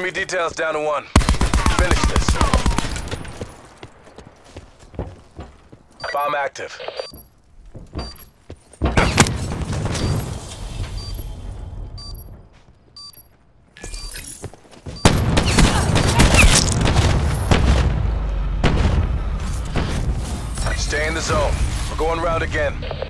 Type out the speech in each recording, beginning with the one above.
Enemy details down to one. Finish this. Bomb active. Stay in the zone. We're going round again.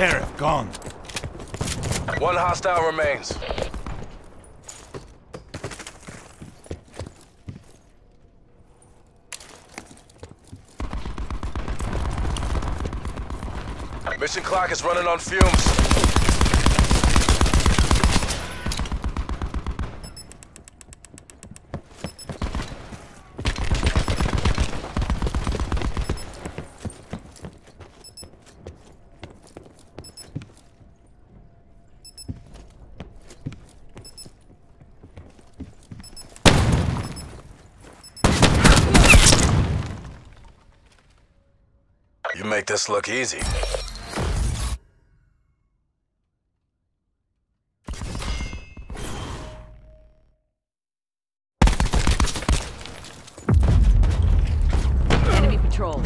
Seraph, gone. One hostile remains. Mission clock is running on fumes. You make this look easy. Enemy patrol.